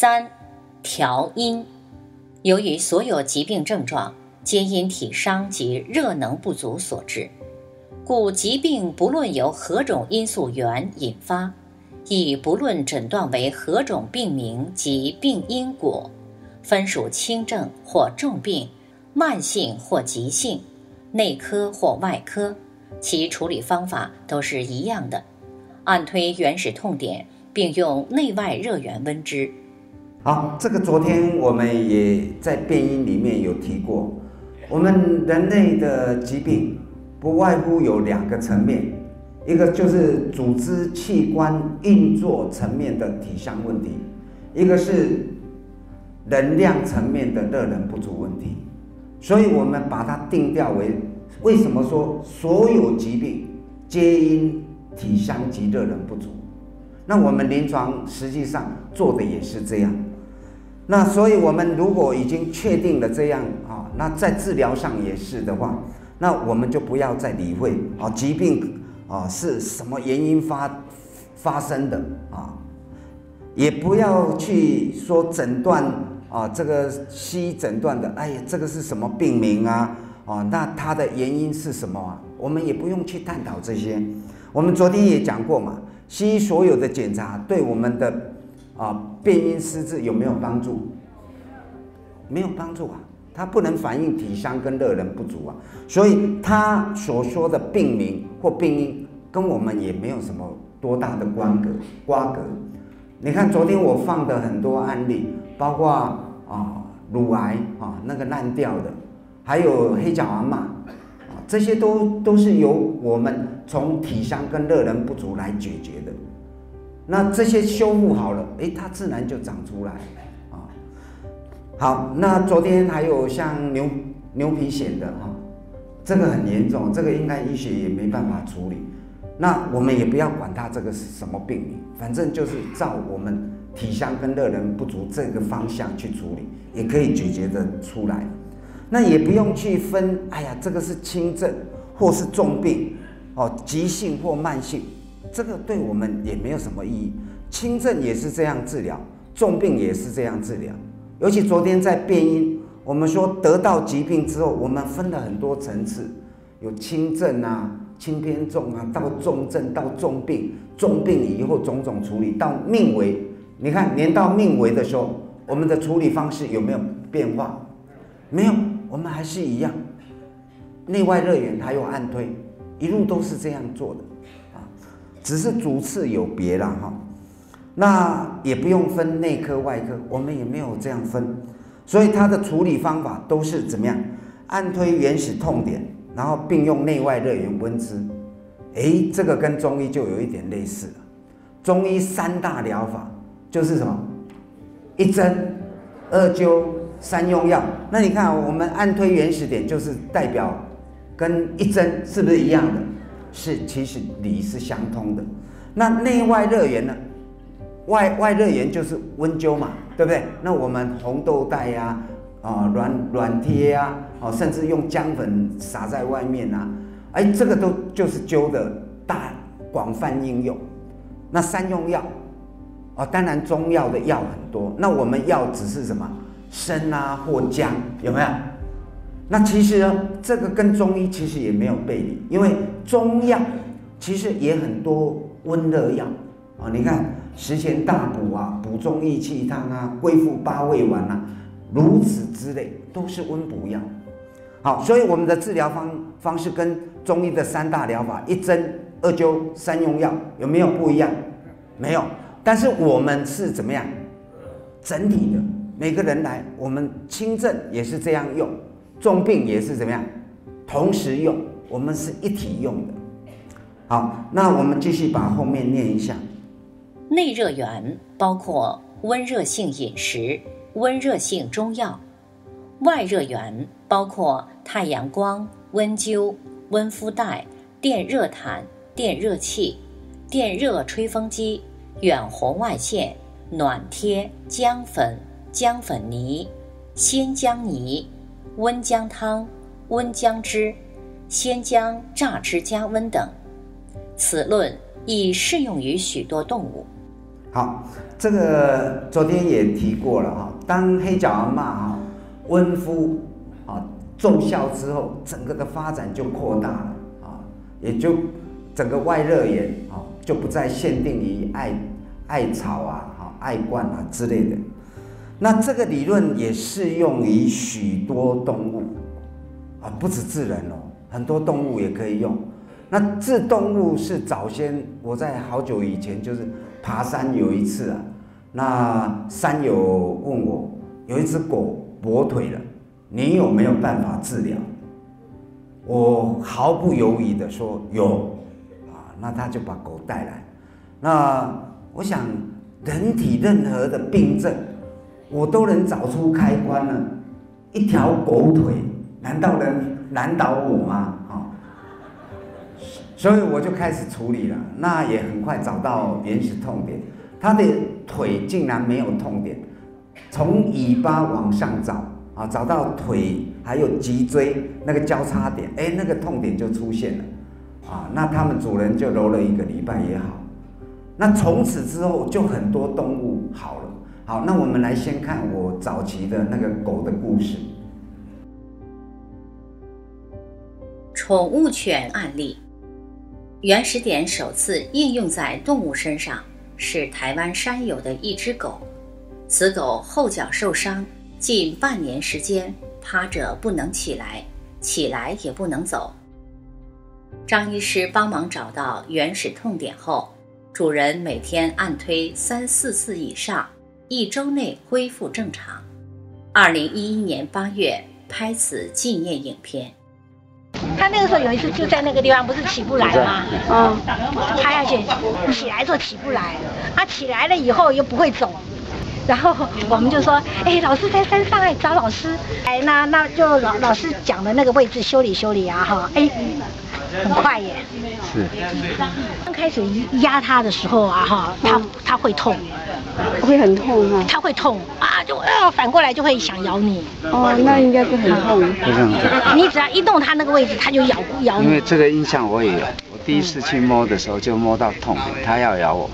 三、调阴。由于所有疾病症状皆因体伤及热能不足所致，故疾病不论由何种因素源引发，亦不论诊断为何种病名及病因果，分属轻症或重病、慢性或急性、内科或外科，其处理方法都是一样的，按推原始痛点，并用内外热源温之。好，这个昨天我们也在变音里面有提过，我们人类的疾病不外乎有两个层面，一个就是组织器官运作层面的体相问题，一个是能量层面的热能不足问题，所以我们把它定调为，为什么说所有疾病皆因体相及热能不足？那我们临床实际上做的也是这样。那所以，我们如果已经确定了这样啊，那在治疗上也是的话，那我们就不要再理会啊，疾病啊是什么原因发发生的啊，也不要去说诊断啊，这个西医诊断的，哎呀，这个是什么病名啊？啊，那它的原因是什么啊？我们也不用去探讨这些。我们昨天也讲过嘛，西医所有的检查对我们的。啊，病因失智有没有帮助？没有帮助啊，它不能反映体香跟热能不足啊，所以他所说的病名或病因跟我们也没有什么多大的关隔瓜葛。你看昨天我放的很多案例，包括啊乳癌啊那个烂掉的，还有黑角阿妈啊，这些都都是由我们从体香跟热能不足来解决的。那这些修复好了，哎，它自然就长出来啊。好，那昨天还有像牛牛皮癣的哈，这个很严重，这个应该医学也没办法处理。那我们也不要管它这个是什么病名，反正就是照我们体香跟热能不足这个方向去处理，也可以解决的出来。那也不用去分，哎呀，这个是轻症或是重病哦，急性或慢性。这个对我们也没有什么意义，轻症也是这样治疗，重病也是这样治疗。尤其昨天在变音，我们说得到疾病之后，我们分了很多层次，有轻症啊、轻偏重啊，到重症、到重病、重病以后种种处理，到命危。你看，连到命危的时候，我们的处理方式有没有变化？没有，我们还是一样，内外热源还有按推，一路都是这样做的。只是主次有别了哈，那也不用分内科外科，我们也没有这样分，所以它的处理方法都是怎么样？按推原始痛点，然后并用内外热源温之。哎，这个跟中医就有一点类似了。中医三大疗法就是什么？一针、二灸、三用药。那你看我们按推原始点就是代表跟一针是不是一样的？是，其实理是相通的。那内外热源呢？外外热源就是温灸嘛，对不对？那我们红豆袋呀，啊软软贴呀，哦甚至用姜粉撒在外面呐，哎，这个都就是灸的大广泛应用。那三用药，哦，当然中药的药很多，那我们药只是什么生啊或姜，有没有？那其实呢，这个跟中医其实也没有背离，因为中药其实也很多温热药啊。你看十全大补啊，补中益气汤啊，归附八味丸啊，如此之类都是温补药。好，所以我们的治疗方方式跟中医的三大疗法一针、二灸、三用药有没有不一样？没有。但是我们是怎么样？整体的，每个人来，我们轻症也是这样用。重病也是怎么样？同时用，我们是一体用的。好，那我们继续把后面念一下。内热源包括温热性饮食、温热性中药；外热源包括太阳光、温灸、温敷袋、电热毯、电热器、电热吹风机、远红外线、暖贴、姜粉、姜粉泥、鲜姜泥。温姜汤、温姜汁、鲜姜榨汁加温等，此论亦适用于许多动物。好，这个昨天也提过了哈。当黑脚阿妈哈温敷啊奏效之后，整个的发展就扩大了啊，也就整个外热炎啊就不再限定于艾艾草啊、哈艾冠啊之类的。那这个理论也适用于许多动物啊，不止自然哦，很多动物也可以用。那治动物是早先我在好久以前就是爬山有一次啊，那山友问我有一只狗跛腿了，你有没有办法治疗？我毫不犹豫的说有啊，那他就把狗带来。那我想人体任何的病症，我都能找出开关了，一条狗腿难道能难倒我吗？啊所以我就开始处理了，那也很快找到原始痛点，他的腿竟然没有痛点，从尾巴往上找啊，找到腿还有脊椎那个交叉点，哎，那个痛点就出现了，啊，那他们主人就揉了一个礼拜也好，那从此之后就很多动物好了。好，那我们来先看我早期的那个狗的故事，宠物犬案例。原始点首次应用在动物身上，是台湾山友的一只狗。此狗后脚受伤，近半年时间趴着不能起来，起来也不能走。张医师帮忙找到原始痛点后，主人每天按推三四次以上，一周内恢复正常。二零一一年八月拍此纪念影片。他那个时候有一次就在那个地方，不是起不来吗？嗯，趴下去，起来之后起不来，他起来了以后又不会走，然后我们就说，哎，老师在山上哎，找老师，哎，那那就老老师讲的那个位置修理修理啊，哈，哎，很快耶。是。刚开始压他的时候啊，哈，他他会痛。会很痛哈，它会痛啊，就啊反过来就会想咬你。哦，那应该是很痛。你只要一动它那个位置，它就咬咬你。因为这个印象我也有，我第一次去摸的时候就摸到痛，它要咬我，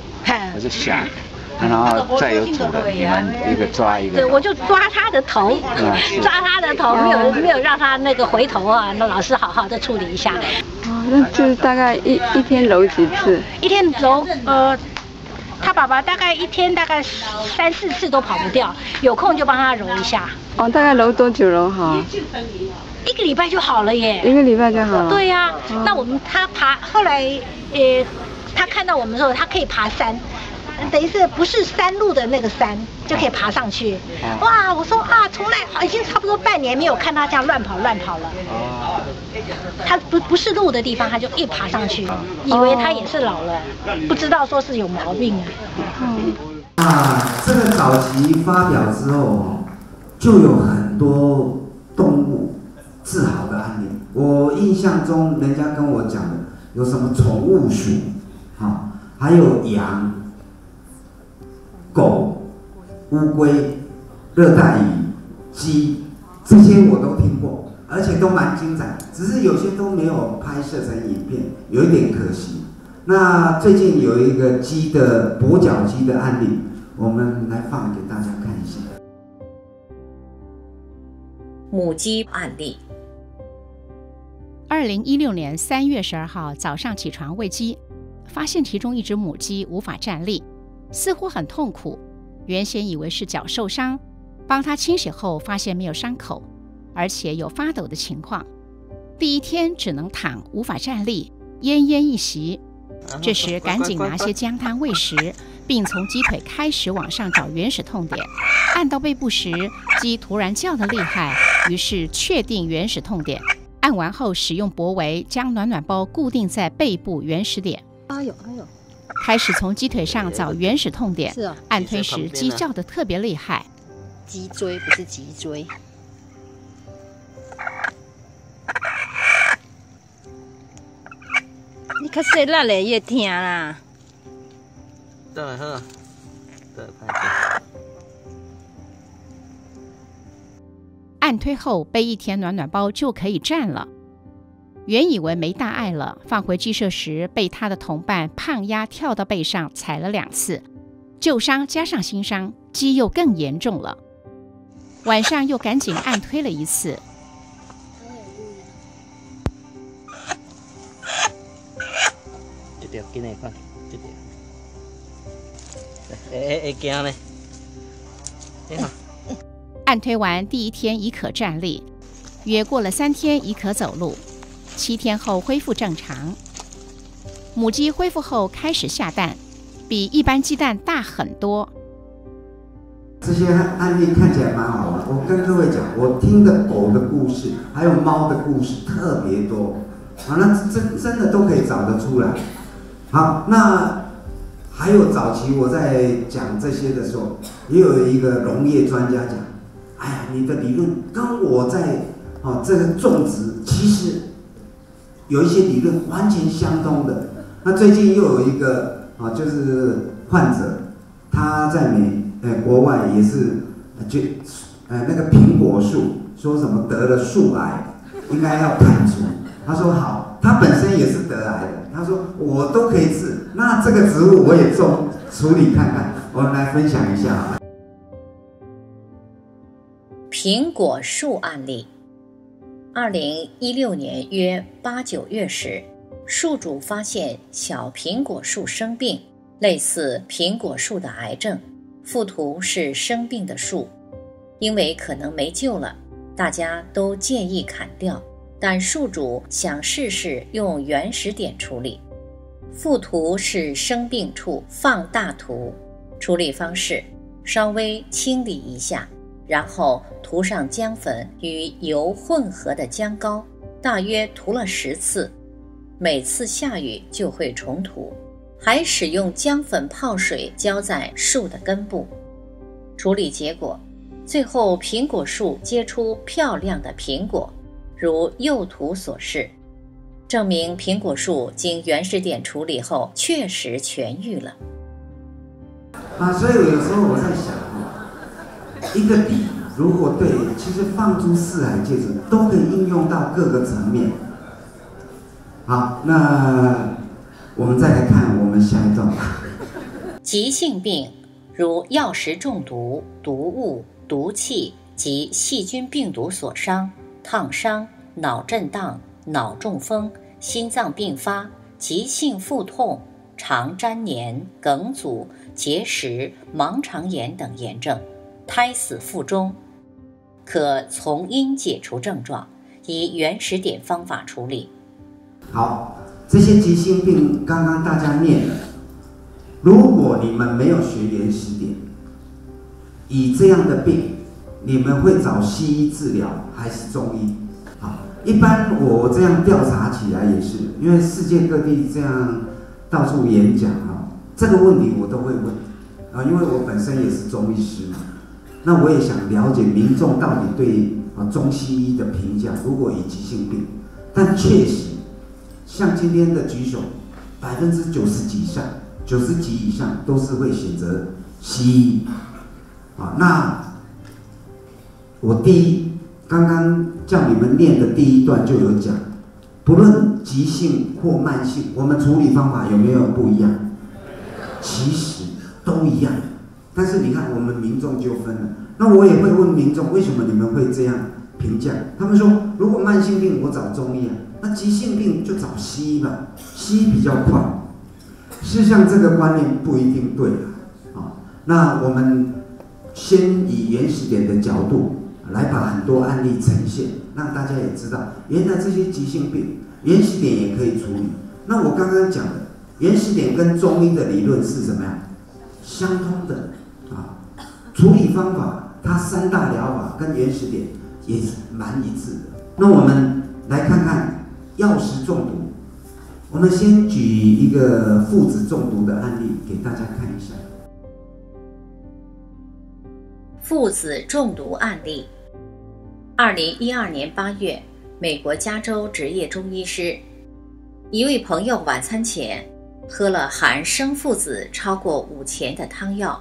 我就想，然后再有主人你们一个抓一个。对，我就抓他的头，抓他的头，没有没有让他那个回头啊，那老师好好的处理一下。哦，那就是大概一一天揉几次？一天揉呃。他爸爸大概一天大概三四次都跑不掉，有空就帮他揉一下。哦，大概揉多久揉好？一个礼拜就好了耶。一个礼拜就好了。对呀，那我们他爬后来，呃，他看到我们之后，他可以爬山。等于是不是山路的那个山就可以爬上去？哇！我说啊，从来已经差不多半年没有看他这样乱跑乱跑了。他不不是路的地方，他就一爬上去，以为他也是老了，不知道说是有毛病啊。嗯啊，这个早期发表之后，就有很多动物治好的案例。我印象中，人家跟我讲的有什么宠物鼠，啊，还有羊。狗、乌龟、热带鱼、鸡，这些我都听过，而且都蛮精彩，只是有些都没有拍摄成影片，有一点可惜。那最近有一个鸡的跛脚鸡的案例，我们来放给大家看一下。母鸡案例：二零一六年三月十二号早上起床喂鸡，发现其中一只母鸡无法站立。似乎很痛苦，原先以为是脚受伤，帮他清洗后发现没有伤口，而且有发抖的情况。第一天只能躺，无法站立，奄奄一息。这时 赶紧拿些姜汤喂食，并从鸡腿开始往上找原始痛点。按到背部时，鸡突然叫得厉害，于是确定原始痛点。按完后，使用脖围将暖暖包固定在背部原始点。哎呦哎呦！开始从鸡腿上找原始痛点，按推时鸡叫的特别厉害。脊椎不是脊椎。你可细力嘞，越听啦。对好，对按推后背一天暖暖包就可以站了。原以为没大碍了，放回鸡舍时被他的同伴胖鸭跳到背上踩了两次，旧伤加上新伤，鸡又更严重了。晚上又赶紧按推了一次。这条紧来看，这条。哎哎惊呢？你好。按推完第一天已可站立，约过了三天已可走路，七天后恢复正常。母鸡恢复后开始下蛋，比一般鸡蛋大很多。这些案例看起来蛮好的。我跟各位讲，我听的狗的故事，还有猫的故事特别多。好，那真真的都可以找得出来。好，那还有早期我在讲这些的时候，也有一个农业专家讲：“哎呀，你的理论跟我在哦这个种植其实有一些理论完全相通的。”那最近又有一个啊，就是患者，他在美。呃国外也是，就，呃，那个苹果树说什么得了树癌，应该要砍除。他说好，他本身也是得癌的。他说我都可以治，那这个植物我也种处理看看。我们来分享一下。苹果树案例：二零一六年约八九月时，树主发现小苹果树生病，类似苹果树的癌症。附图是生病的树，因为可能没救了，大家都建议砍掉。但树主想试试用原始点处理。附图是生病处放大图，处理方式：稍微清理一下，然后涂上姜粉与油混合的姜膏，大约涂了十次，每次下雨就会重涂。还使用姜粉泡水浇在树的根部，处理结果，最后苹果树结出漂亮的苹果，如右图所示，证明苹果树经原始点处理后确实痊愈了。啊，所以有时候我在想一个底如果对，其实放诸四海皆准，都可以应用到各个层面。好，那。我们再来看我们下一段。急性病如药食中毒、毒物、毒气及细菌病毒所伤、烫伤、脑震荡、脑中风、心脏病发、急性腹痛、肠粘连、梗阻、结石、盲肠炎等炎症，胎死腹中，可从因解除症状，以原始点方法处理。好。这些急性病，刚刚大家念了。如果你们没有学原始点，以这样的病，你们会找西医治疗还是中医？好，一般我这样调查起来也是，因为世界各地这样到处演讲啊，这个问题我都会问啊，因为我本身也是中医师嘛，那我也想了解民众到底对啊中西医的评价。如果以急性病，但确实。像今天的举手，百分之九十几以上，九十几以上都是会选择西医。啊，那我第一刚刚叫你们念的第一段就有讲，不论急性或慢性，我们处理方法有没有不一样？其实都一样，但是你看我们民众就分了。那我也会问民众，为什么你们会这样评价？他们说，如果慢性病，我找中医啊。那急性病就找西医吧，西医比较快。事实上，这个观念不一定对啊。那我们先以原始点的角度来把很多案例呈现，让大家也知道，原来这些急性病原始点也可以处理。那我刚刚讲的原始点跟中医的理论是什么呀？相通的。处理方法，它三大疗法跟原始点也是蛮一致的。那我们来看看。药食中毒，我们先举一个父子中毒的案例给大家看一下。父子中毒案例：二零一二年八月，美国加州执业中医师，一位朋友晚餐前喝了含生附子超过五钱的汤药，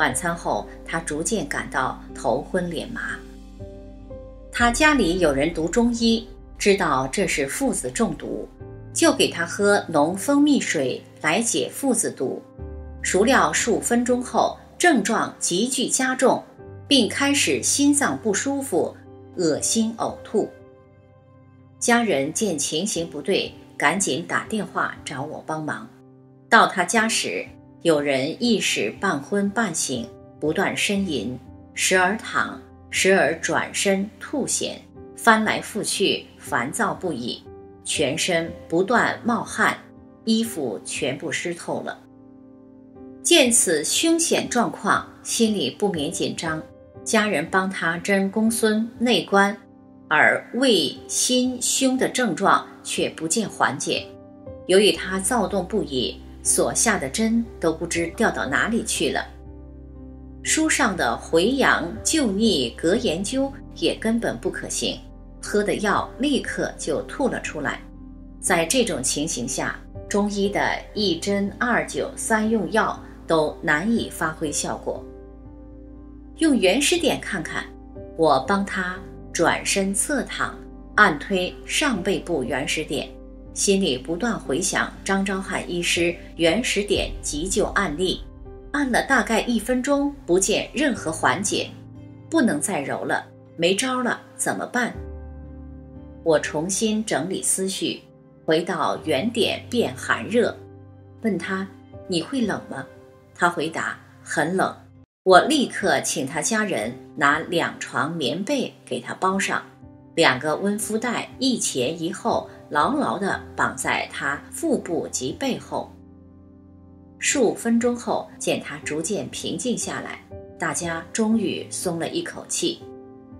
晚餐后他逐渐感到头昏脸麻。他家里有人读中医。知道这是附子中毒，就给他喝浓蜂蜜水来解附子毒。孰料数分钟后，症状急剧加重，并开始心脏不舒服、恶心呕吐。家人见情形不对，赶紧打电话找我帮忙。到他家时，有人意识半昏半醒，不断呻吟，时而躺，时而转身吐血，翻来覆去，烦躁不已，全身不断冒汗，衣服全部湿透了。见此凶险状况，心里不免紧张。家人帮他针公孙内关，而胃、心、胸的症状却不见缓解。由于他躁动不已。所下的针都不知掉到哪里去了。书上的回阳救逆隔研究也根本不可行，喝的药立刻就吐了出来。在这种情形下，中医的一针二灸三用药都难以发挥效果。用原始点看看，我帮他转身侧躺，按推上背部原始点。心里不断回想张昭汉医师原始点急救案例，按了大概一分钟，不见任何缓解，不能再揉了，没招了，怎么办？我重新整理思绪，回到原点变寒热，问他：“你会冷吗？”他回答：“很冷。”我立刻请他家人拿两床棉被给他包上，两个温敷袋一前一后。牢牢地绑在他腹部及背后。数分钟后，见他逐渐平静下来，大家终于松了一口气。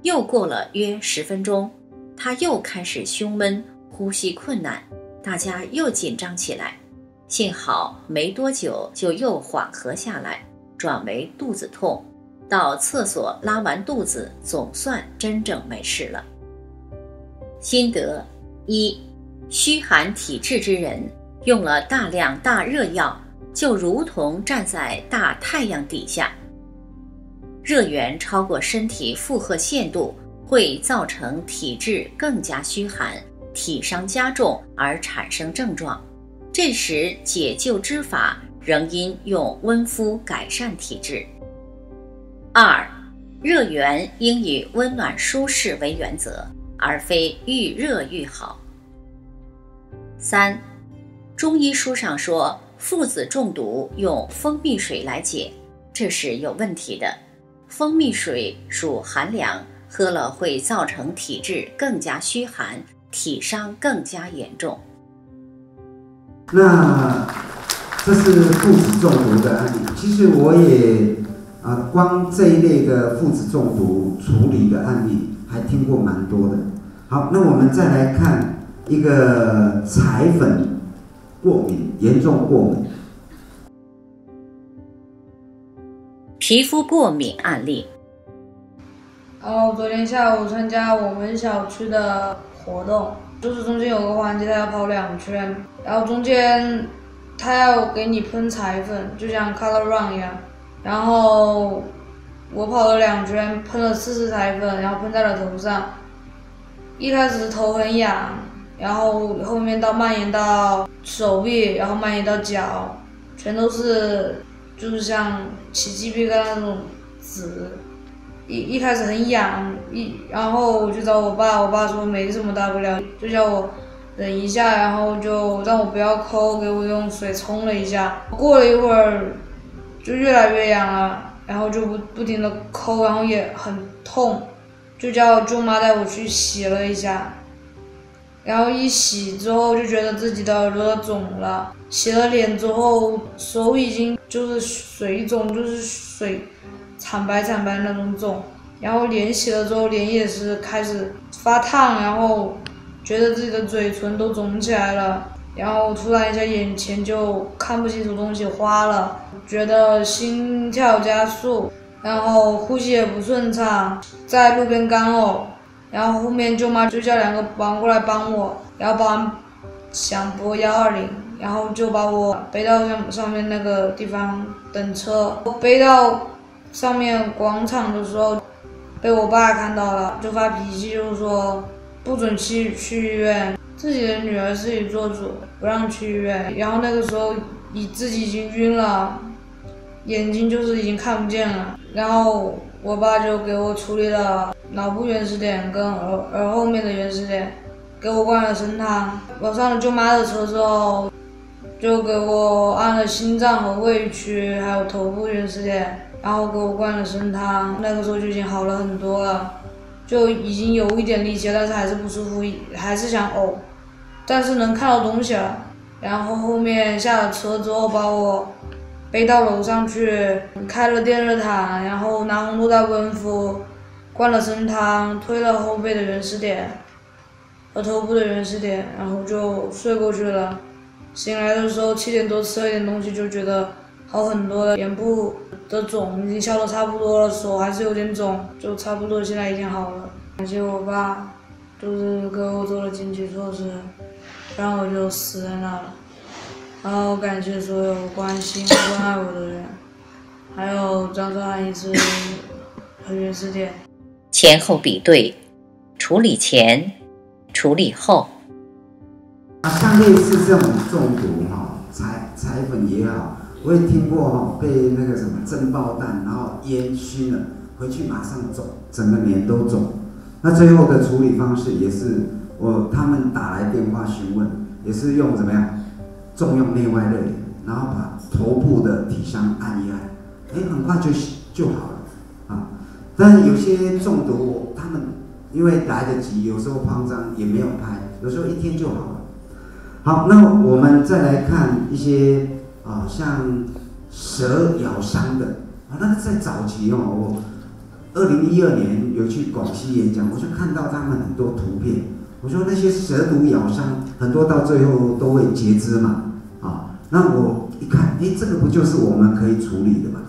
又过了约十分钟，他又开始胸闷、呼吸困难，大家又紧张起来。幸好没多久就又缓和下来，转为肚子痛，到厕所拉完肚子，总算真正没事了。心得一。虚寒体质之人用了大量大热药，就如同站在大太阳底下。热源超过身体负荷限度，会造成体质更加虚寒，体伤加重而产生症状。这时解救之法仍应用温敷改善体质。二，热源应以温暖舒适为原则，而非愈热愈好。三，中医书上说附子中毒用蜂蜜水来解，这是有问题的。蜂蜜水属寒凉，喝了会造成体质更加虚寒，体伤更加严重。那这是附子中毒的案例。其实我也啊，光这一类的附子中毒处理的案例还听过蛮多的。好，那我们再来看。一个彩粉过敏，严重过敏，皮肤过敏案例。然后昨天下午参加我们小区的活动，就是中间有个环节，他要跑两圈，然后中间他要给你喷彩粉，就像 color run 一样。然后我跑了两圈，喷了四次彩粉，然后喷在了头上。一开始头很痒。然后后面到蔓延到手臂，然后蔓延到脚，全都是就是像起鸡皮疙瘩那种紫，一一开始很痒，一然后我就找我爸，我爸说没什么大不了，就叫我忍一下，然后就让我不要抠，给我用水冲了一下。过了一会儿，就越来越痒了，然后就不不停的抠，然后也很痛，就叫舅妈带我去洗了一下。然后一洗之后就觉得自己的耳朵肿了，洗了脸之后手已经就是水肿，就是水惨白惨白那种肿。然后脸洗了之后脸也是开始发烫，然后觉得自己的嘴唇都肿起来了，然后突然一下眼前就看不清楚东西花了，觉得心跳加速，然后呼吸也不顺畅，在路边干呕。然后后面舅妈就叫两个保安过来帮我，然后保安想拨幺二零，然后就把我背到上上面那个地方等车。我背到上面广场的时候，被我爸看到了，就发脾气，就是说不准去去医院，自己的女儿自己做主，不让去医院。然后那个时候你自己已经晕了，眼睛就是已经看不见了。然后我爸就给我处理了脑部原始点跟耳耳后面的原始点，给我灌了参汤。我上了舅妈的车之后，就给我按了心脏和胃区，还有头部原始点，然后给我灌了参汤。那个时候就已经好了很多了。就已经有一点力气，但是还是不舒服，还是想呕，但是能看到东西了。然后后面下了车之后，把我背到楼上去，开了电热毯，然后拿红豆袋温敷，灌了参汤，推了后背的原始点和头部的原始点，然后就睡过去了。醒来的时候七点多，吃了一点东西，就觉得好很多了，眼部。的肿已经消的差不多了，手还是有点肿，就差不多现在已经好了。感谢我爸，就是给我做了紧急措施，不然我就死在那了。然后感谢所有关心关爱我的人，还有张韶涵医师和袁世典。前后比对，处理前，处理后。啊，像类似这种中毒哈，彩彩粉也好。我也听过哈，被那个什么震爆弹，然后烟熏了，回去马上肿，整个脸都肿。那最后的处理方式也是，我他们打来电话询问，也是用怎么样，重用内外热点，然后把头部的体香按一按，哎，很快就就好了啊。但有些中毒，他们因为来得及，有时候慌张也没有拍，有时候一天就好了。好，那我们再来看一些。啊，像蛇咬伤的啊，那个在早期哦，我二零一二年有去广西演讲，我就看到他们很多图片。我说那些蛇毒咬伤，很多到最后都会截肢嘛，那我一看，哎，这个不就是我们可以处理的吗？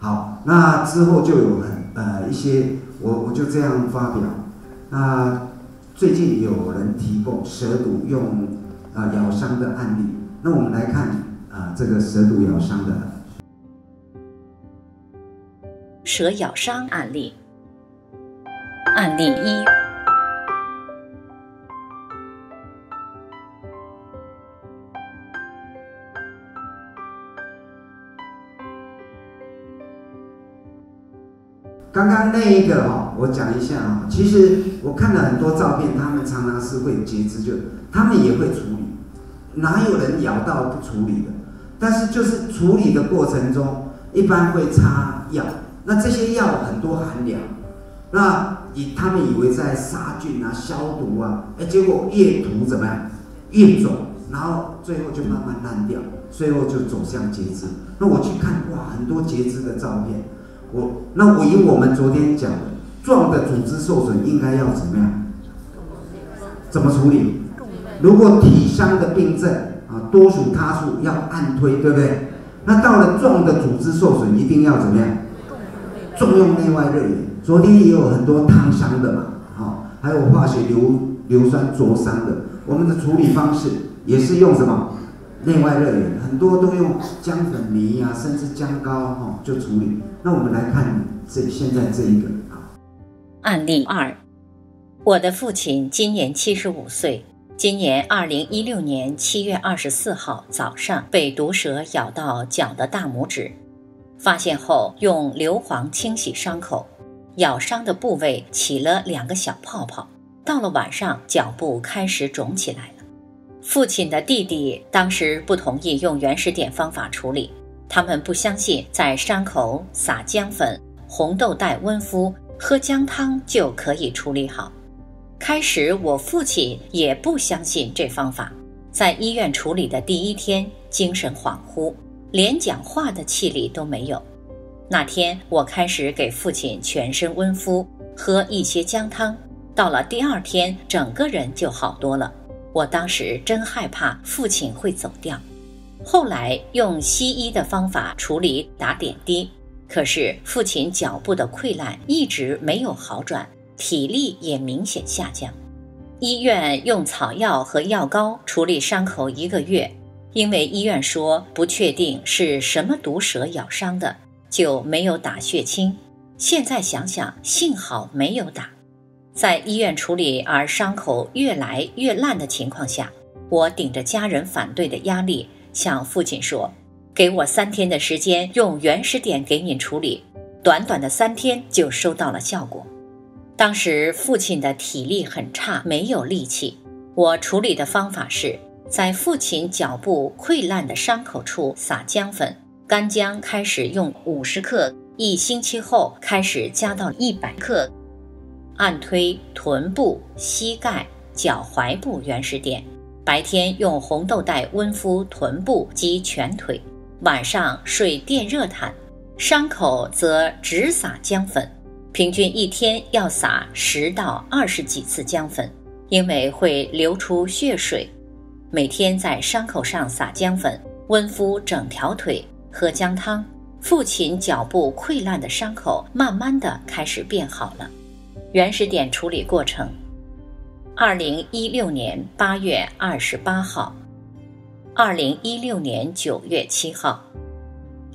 好，那之后就有很呃一些，我我就这样发表。那最近有人提供蛇毒用啊咬伤的案例，那我们来看。啊，这个蛇毒咬伤的蛇咬伤案例。案例一：刚刚那一个哈，我讲一下啊。其实我看了很多照片，他们常常是会截肢，就他们也会处理，哪有人咬到不处理的？但是就是处理的过程中，一般会擦药，那这些药很多含量，那以他们以为在杀菌啊、消毒啊，哎，结果越涂怎么样，越肿，然后最后就慢慢烂掉，最后就走向截肢。那我去看哇，很多截肢的照片，我那我以我们昨天讲的壮的组织受损应该要怎么样，怎么处理？如果体伤的病症。啊，多属他处要按推，对不对？那到了壮的组织受损，一定要怎么样？重用内外热源。昨天也有很多烫伤的嘛，好，还有化学硫硫酸灼伤的。我们的处理方式也是用什么？内外热源，很多都用姜粉泥啊，甚至姜膏哈就处理。那我们来看这现在这一个啊，案例二，我的父亲今年七十五岁。今年二零一六年七月二十四号早上，被毒蛇咬到脚的大拇指，发现后用硫磺清洗伤口，咬伤的部位起了两个小泡泡。到了晚上，脚部开始肿起来。父亲的弟弟当时不同意用原始点方法处理，他们不相信在伤口撒姜粉、红豆袋温敷、喝姜汤就可以处理好。开始，我父亲也不相信这方法。在医院处理的第一天，精神恍惚，连讲话的气力都没有。那天，我开始给父亲全身温敷，喝一些姜汤。到了第二天，整个人就好多了。我当时真害怕父亲会走掉。后来用西医的方法处理，打点滴，可是父亲脚部的溃烂一直没有好转。体力也明显下降，医院用草药和药膏处理伤口一个月，因为医院说不确定是什么毒蛇咬伤的，就没有打血清。现在想想，幸好没有打。在医院处理而伤口越来越烂的情况下，我顶着家人反对的压力，向父亲说：“给我三天的时间，用原始点给你处理。短短的三天就收到了效果。当时父亲的体力很差，没有力气。我处理的方法是在父亲脚部溃烂的伤口处撒姜粉，干姜开始用五十克，一星期后开始加到一百克，按推臀部、膝盖、脚踝部原始点。白天用红豆袋温敷臀部及全腿，晚上睡电热毯，伤口则只撒姜粉。平均一天要撒十到二十几次姜粉，因为会流出血水。每天在伤口上撒姜粉，温敷整条腿，喝姜汤。父亲脚部溃烂的伤口慢慢的开始变好了。原始点处理过程：二零一六年八月二十八号，二零一六年九月七号。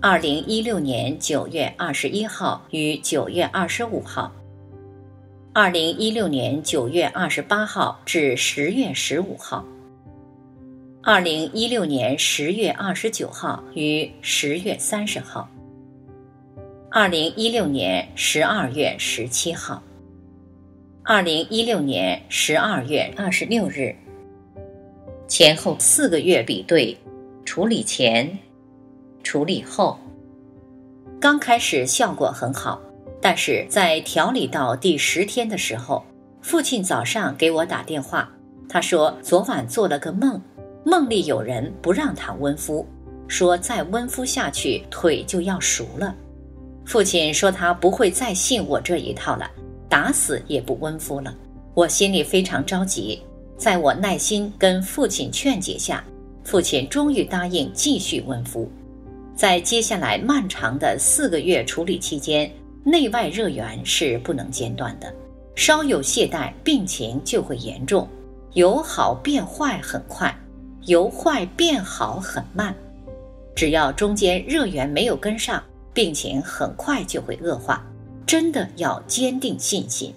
二零一六年九月二十一号与九月二十五号，二零一六年九月二十八号至十月十五号，二零一六年十月二十九号与十月三十号，二零一六年十二月十七号，二零一六年十二月二十六日，前后四个月比对，处理前。处理后，刚开始效果很好，但是在调理到第十天的时候，父亲早上给我打电话，他说昨晚做了个梦，梦里有人不让他温敷，说再温敷下去腿就要熟了。父亲说他不会再信我这一套了，打死也不温敷了。我心里非常着急，在我耐心跟父亲劝解下，父亲终于答应继续温敷。在接下来漫长的四个月处理期间，内外热源是不能间断的，稍有懈怠，病情就会严重，由好变坏很快，由坏变好很慢。只要中间热源没有跟上，病情很快就会恶化。真的要坚定信心，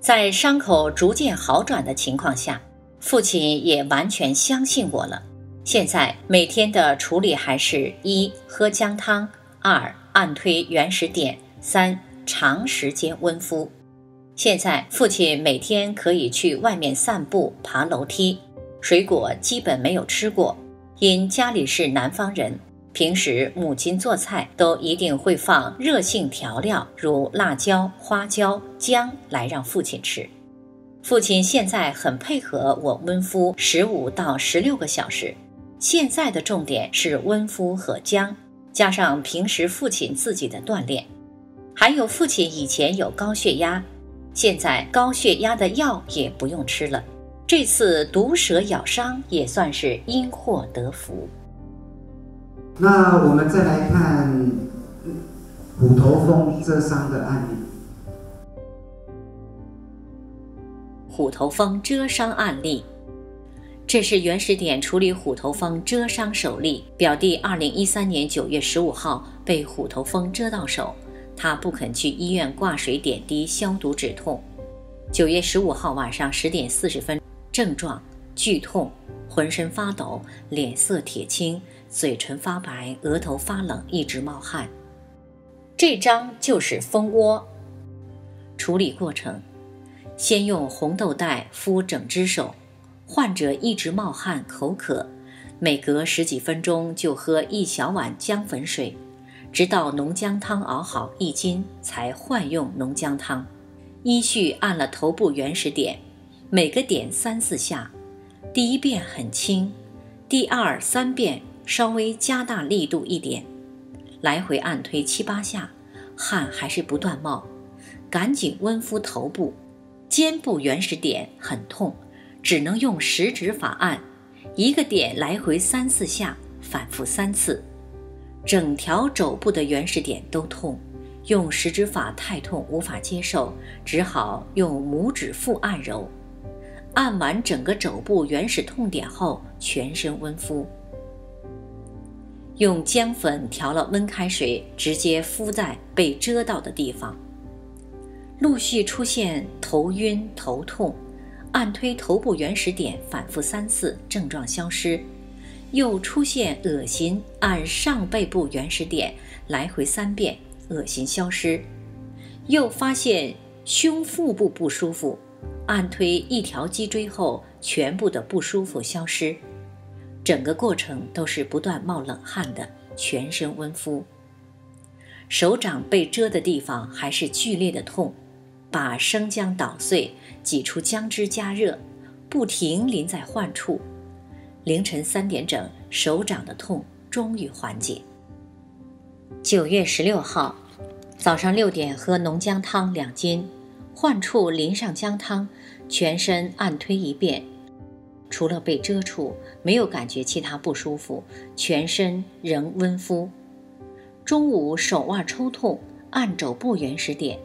在伤口逐渐好转的情况下，父亲也完全相信我了。现在每天的处理还是一喝姜汤，二按推原始点，三长时间温敷。现在父亲每天可以去外面散步、爬楼梯，水果基本没有吃过，因家里是南方人，平时母亲做菜都一定会放热性调料，如辣椒、花椒、姜来让父亲吃。父亲现在很配合我温敷十五到十六个小时。现在的重点是温敷和姜，加上平时父亲自己的锻炼，还有父亲以前有高血压，现在高血压的药也不用吃了。这次毒蛇咬伤也算是因祸得福。那我们再来看虎头蜂蛰伤的案例。虎头蜂蛰伤案例。这是原始点处理虎头蜂蛰伤首例。表弟二零一三年九月十五号被虎头蜂蛰到手，他不肯去医院挂水点滴消毒止痛。九月十五号晚上十点四十分，症状剧痛，浑身发抖，脸色铁青，嘴唇发白，额头发冷，一直冒汗。这张就是蜂窝。处理过程：先用红豆袋敷整只手。患者一直冒汗、口渴，每隔十几分钟就喝一小碗姜粉水，直到浓姜汤熬好一斤才换用浓姜汤。依序按了头部原始点，每个点三四下。第一遍很轻，第二三遍稍微加大力度一点，来回按推七八下，汗还是不断冒，赶紧温敷头部，肩部原始点很痛。只能用食指法按，一个点来回三四下，反复三次。整条肘部的原始点都痛，用食指法太痛无法接受，只好用拇指腹按揉。按完整个肘部原始痛点后，全身温敷。用姜粉调了温开水，直接敷在被蛰到的地方。陆续出现头晕、头痛。按推头部原始点，反复三次，症状消失。又出现恶心，按上背部原始点来回三遍，恶心消失。又发现胸腹部不舒服，按推一条脊椎后，全部的不舒服消失。整个过程都是不断冒冷汗的，全身温敷。手掌被蛰的地方还是剧烈的痛，把生姜捣碎，挤出姜汁加热，不停淋在患处。凌晨三点整，手掌的痛终于缓解。九月十六号，早上六点喝浓姜汤两斤，患处淋上姜汤，全身按推一遍。除了被蛰处，没有感觉其他不舒服，全身仍温敷。中午手腕抽痛，按肘部原始点，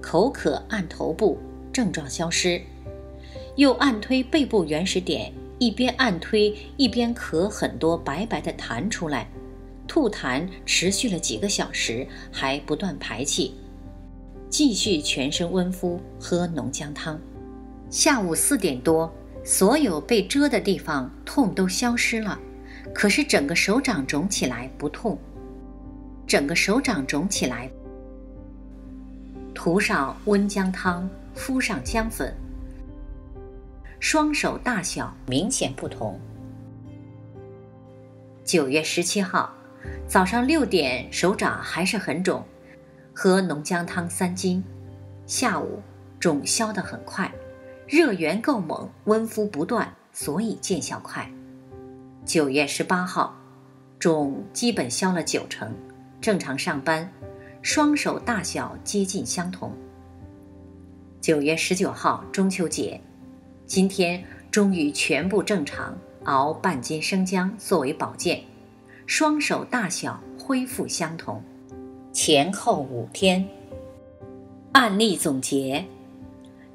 口渴按头部，症状消失。又按推背部原始点，一边按推一边咳很多白白的痰出来，吐痰持续了几个小时，还不断排气。继续全身温敷，喝浓姜汤。下午四点多。所有被蛰的地方痛都消失了，可是整个手掌肿起来不痛。整个手掌肿起来，涂上温姜汤，敷上姜粉，双手大小明显不同。九月十七号早上六点，手掌还是很肿，喝浓姜汤三斤，下午肿消得很快。热源够猛，温敷不断，所以见效快。九月十八号，肿基本消了九成，正常上班，双手大小接近相同。九月十九号，中秋节，今天终于全部正常，熬半斤生姜作为保健，双手大小恢复相同。前后五天，案例总结。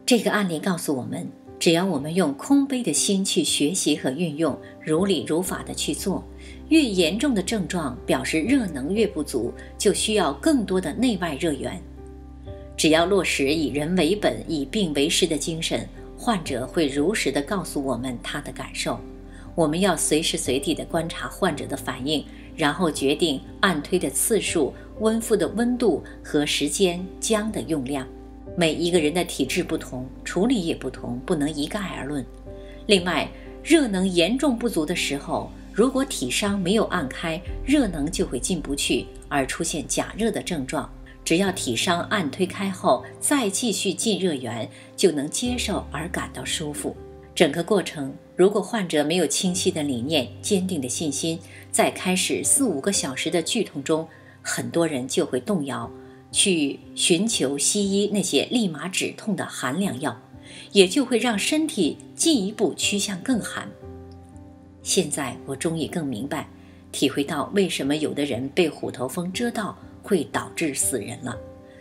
这个案例告诉我们，只要我们用空杯的心去学习和运用，如理如法的去做，越严重的症状表示热能越不足，就需要更多的内外热源。只要落实以人为本、以病为师的精神，患者会如实的告诉我们他的感受。我们要随时随地的观察患者的反应，然后决定按推的次数、温敷的温度和时间、姜的用量。每一个人的体质不同，处理也不同，不能一概而论。另外，热能严重不足的时候，如果体伤没有按开，热能就会进不去，而出现假热的症状。只要体伤按推开后，再继续进热源，就能接受而感到舒服。整个过程，如果患者没有清晰的理念、坚定的信心，在开始四五个小时的剧痛中，很多人就会动摇。去寻求西医那些立马止痛的寒凉药，也就会让身体进一步趋向更寒。现在我终于更明白，体会到为什么有的人被虎头蜂蛰到会导致死人了，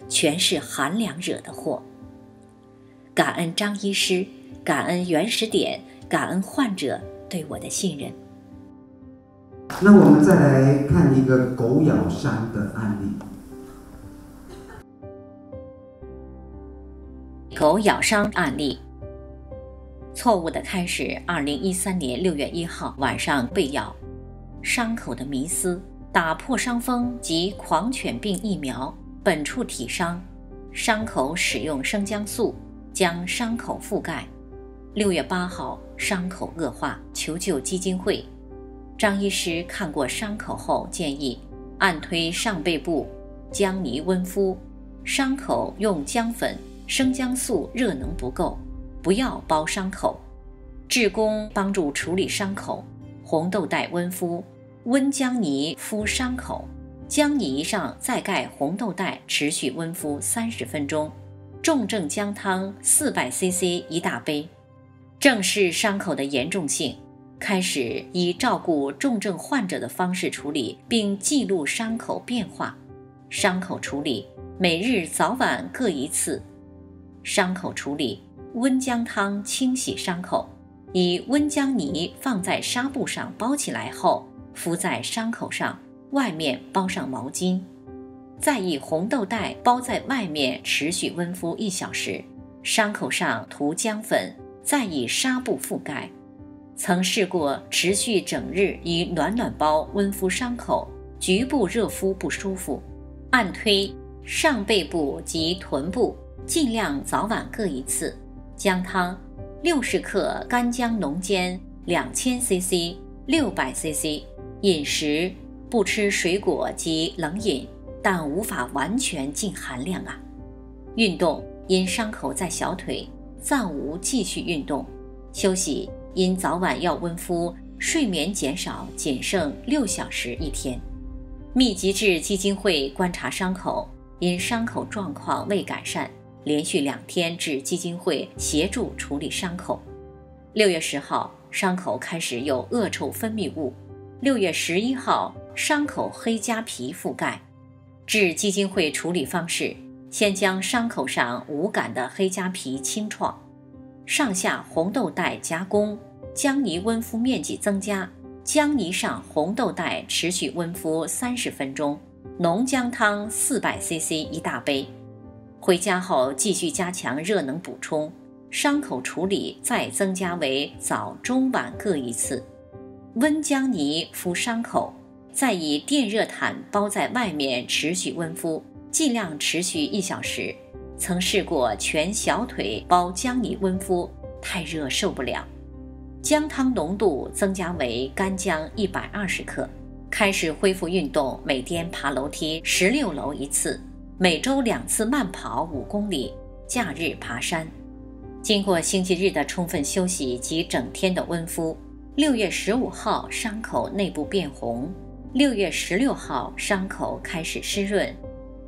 全是寒凉惹的祸。感恩张医师，感恩原始点，感恩患者对我的信任。那我们再来看一个狗咬伤的案例。狗咬伤案例，错误的开始。二零一三年六月一号晚上被咬，伤口的迷思，打破伤风及狂犬病疫苗，本处体伤，伤口使用生姜素将伤口覆盖。六月八号伤口恶化，求救基金会。张医师看过伤口后建议，按推上背部，姜泥温敷，伤口用姜粉。生姜素热能不够，不要包伤口。志工帮助处理伤口，红豆袋温敷，温姜泥敷伤口，姜泥上再盖红豆袋，持续温敷三十分钟。重症姜汤四百 CC 一大杯。正视伤口的严重性，开始以照顾重症患者的方式处理，并记录伤口变化。伤口处理每日早晚各一次。伤口处理：温姜汤清洗伤口，以温姜泥放在纱布上包起来后，敷在伤口上，外面包上毛巾，再以红豆袋包在外面，持续温敷一小时。伤口上涂姜粉，再以纱布覆盖，曾试过持续整日以暖暖包温敷伤口，局部热敷不舒服，按推上背部及臀部，尽量早晚各一次。姜汤六十克，干姜浓煎两千 CC，六百 CC。饮食不吃水果及冷饮，但无法完全禁寒量啊。运动因伤口在小腿，暂无继续运动。休息。因早晚要温敷，睡眠减少，仅剩六小时一天。密集至基金会观察伤口，因伤口状况未改善，连续两天至基金会协助处理伤口。六月十号，伤口开始有恶臭分泌物。六月十一号，伤口黑痂皮覆盖。至基金会处理方式：先将伤口上无感的黑痂皮清创。上下红豆袋加工，姜泥温敷面积增加，姜泥上红豆袋持续温敷三十分钟，浓姜汤四百 CC 一大杯。回家后继续加强热能补充，伤口处理再增加为早中晚各一次。温姜泥敷伤口，再以电热毯包在外面持续温敷，尽量持续一小时。曾试过全小腿包姜泥温敷，太热受不了。姜汤浓度增加为干姜一百二十克。开始恢复运动，每天爬楼梯十六楼一次，每周两次慢跑五公里，假日爬山。经过星期日的充分休息及整天的温敷，六月十五号伤口内部变红，六月十六号伤口开始湿润，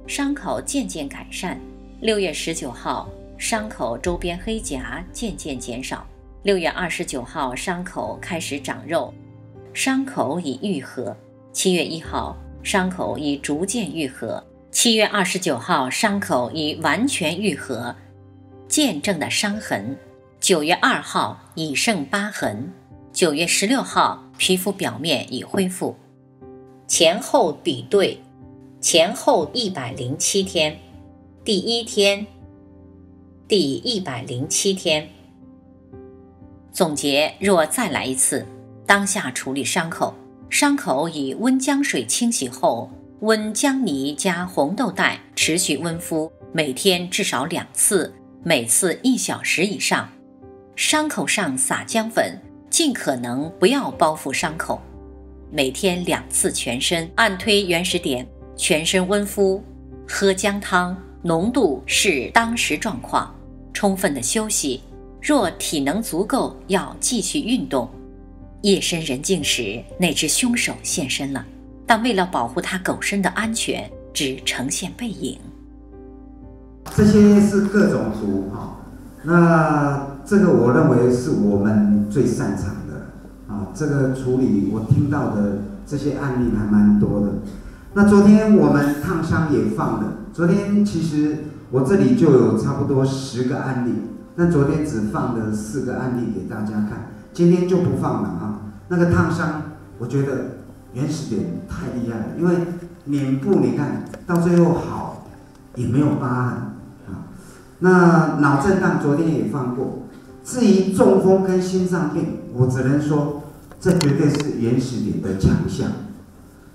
伤口渐渐改善。六月十九号，伤口周边黑夹渐渐减少。六月二十九号，伤口开始长肉，伤口已愈合。七月一号，伤口已逐渐愈合。七月二十九号，伤口已完全愈合，见证的伤痕。九月二号，已剩疤痕。九月十六号，皮肤表面已恢复。前后比对，前后一百零七天。第一天，第一百零七天。总结：若再来一次，当下处理伤口，伤口以温姜水清洗后，温姜泥加红豆袋持续温敷，每天至少两次，每次一小时以上。伤口上撒姜粉，尽可能不要包覆伤口。每天两次全身按推原始点，全身温敷，喝姜汤。浓度视当时状况，充分的休息。若体能足够，要继续运动。夜深人静时，那只凶手现身了，但为了保护他狗身的安全，只呈现背影。这些是各种图哈，那这个我认为是我们最擅长的啊。这个处理我听到的这些案例还蛮多的。那昨天我们烫伤也放了。昨天其实我这里就有差不多十个案例，但昨天只放了四个案例给大家看，今天就不放了啊。那个烫伤，我觉得原始点太厉害了，因为脸部你看到最后好也没有疤痕啊。那脑震荡昨天也放过，至于中风跟心脏病，我只能说这绝对是原始点的强项。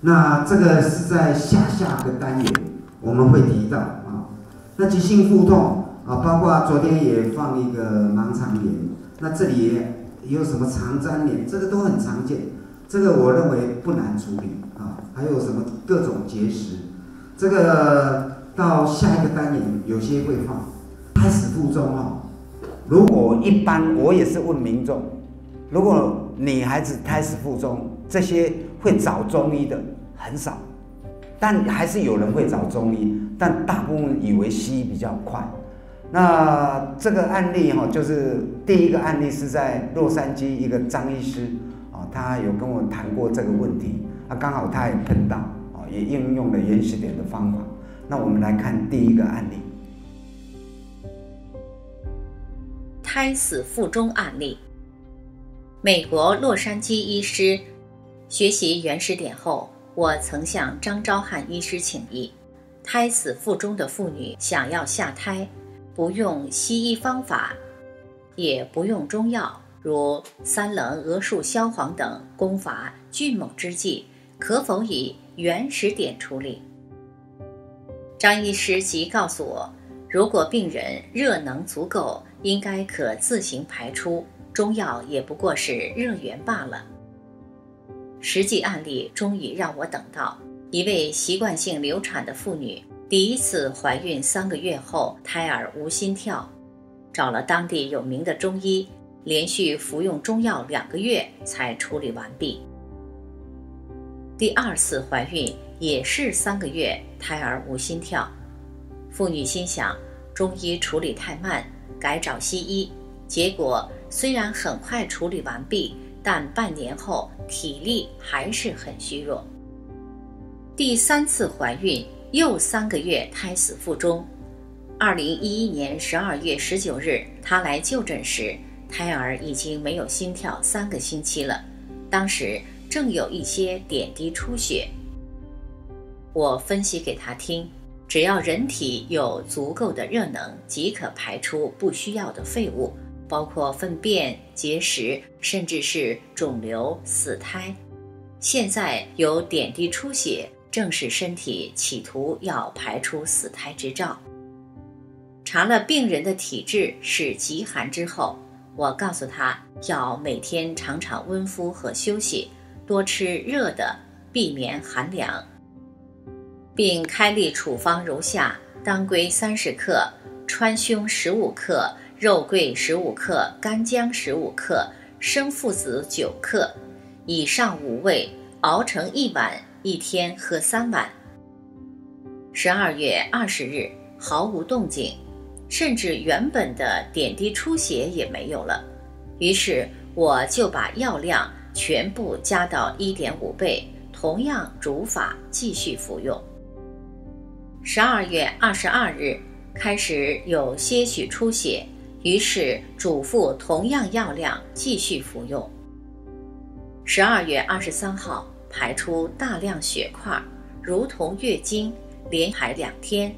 那这个是在下下个单元。我们会提到啊，那急性腹痛啊，包括昨天也放一个盲肠炎，那这里也有什么肠粘连，这个都很常见，这个我认为不难处理啊。还有什么各种结石，这个到下一个单元有些会放。胎死腹中哦，如果一般我也是问民众，如果女孩子胎死腹中，这些会找中医的很少。但还是有人会找中医，但大部分以为西医比较快。那这个案例哈，就是第一个案例是在洛杉矶一个张医师，他有跟我谈过这个问题，啊，刚好他也碰到啊，也应用了原始点的方法。那我们来看第一个案例，胎死腹中案例。美国洛杉矶医师学习原始点后。我曾向张昭汉医师请益，胎死腹中的妇女想要下胎，不用西医方法，也不用中药，如三棱额数消黄等功法峻猛之际，可否以原始点处理？张医师即告诉我，如果病人热能足够，应该可自行排出，中药也不过是热源罢了。实际案例终于让我等到一位习惯性流产的妇女，第一次怀孕三个月后，胎儿无心跳，找了当地有名的中医，连续服用中药两个月才处理完毕。第二次怀孕也是三个月，胎儿无心跳，妇女心想中医处理太慢，改找西医，结果虽然很快处理完毕。但半年后体力还是很虚弱。第三次怀孕又三个月胎死腹中。二零一一年十二月十九日，她来就诊时，胎儿已经没有心跳三个星期了，当时正有一些点滴出血。我分析给他听，只要人体有足够的热能，即可排出不需要的废物。包括粪便、结石，甚至是肿瘤、死胎。现在有点滴出血，正是身体企图要排出死胎之兆。查了病人的体质是极寒之后，我告诉他要每天常常温敷和休息，多吃热的，避免寒凉，并开立处方如下：当归三十克，川芎十五克。肉桂十五克，干姜十五克，生附子九克，以上五味熬成一碗，一天喝三碗。十二月二十日，毫无动静，甚至原本的点滴出血也没有了。于是我就把药量全部加到一点五倍，同样煮法继续服用。十二月二十二日开始有些许出血。于是嘱咐同样药量继续服用。十二月二十三号排出大量血块，如同月经，连排两天。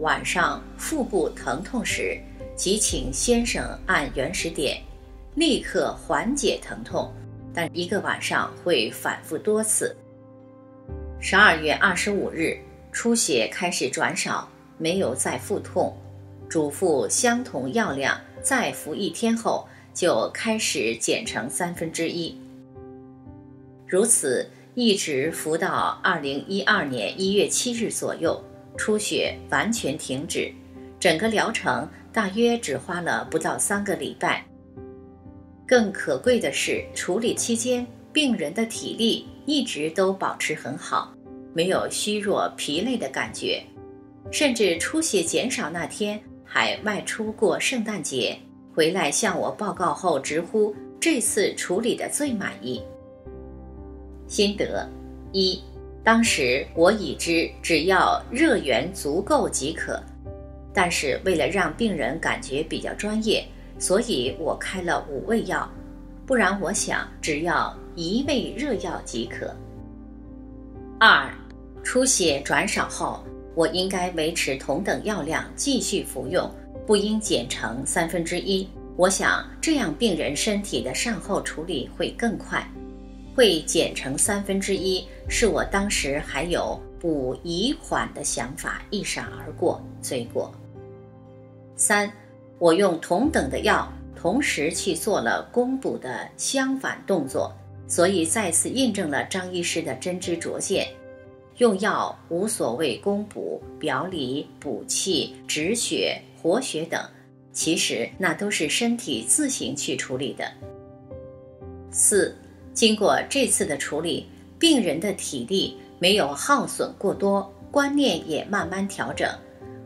晚上腹部疼痛时，即请先生按原始点，立刻缓解疼痛，但一个晚上会反复多次。十二月二十五日出血开始转少，没有再腹痛，嘱咐相同药量。再服一天后，就开始减成三分之一。如此一直服到二零一二年一月七日左右，出血完全停止。整个疗程大约只花了不到三个礼拜。更可贵的是，处理期间病人的体力一直都保持很好，没有虚弱疲累的感觉，甚至出血减少那天。还外出过圣诞节，回来向我报告后直呼这次处理的最满意。心得一：当时我已知只要热源足够即可，但是为了让病人感觉比较专业，所以我开了五味药，不然我想只要一味热药即可。二，出血转少后。我应该维持同等药量继续服用，不应减成三分之一。我想这样病人身体的善后处理会更快。会减成三分之一，是我当时还有补遗缓的想法一闪而过，罪过。三，我用同等的药，同时去做了攻补的相反动作，所以再次印证了张医师的真知灼见。用药无所谓攻补、表里、补气、止血、活血等，其实那都是身体自行去处理的。四，经过这次的处理，病人的体力没有耗损过多，观念也慢慢调整，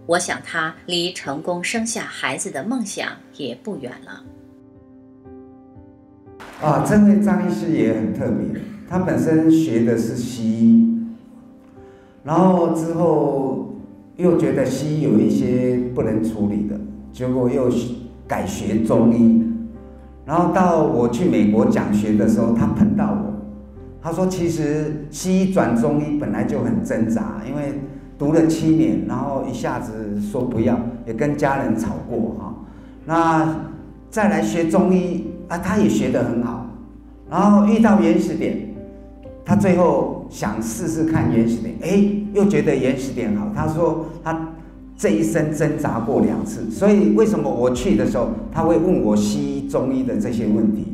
我想他离成功生下孩子的梦想也不远了。啊，这位张医师也很特别，他本身学的是西医。然后之后又觉得西医有一些不能处理的，结果又改学中医。然后到我去美国讲学的时候，他碰到我，他说：“其实西医转中医本来就很挣扎，因为读了七年，然后一下子说不要，也跟家人吵过哈。那再来学中医，啊，他也学得很好，然后遇到原始点，他最后想试试看原始点，哎，又觉得原始点好。他说他这一生挣扎过两次，所以为什么我去的时候他会问我西医、中医的这些问题？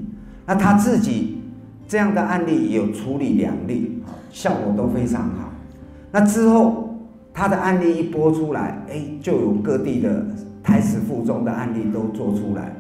那他自己这样的案例有处理两例，效果都非常好。那之后他的案例一播出来，哎，就有各地的胎死腹中的案例都做出来。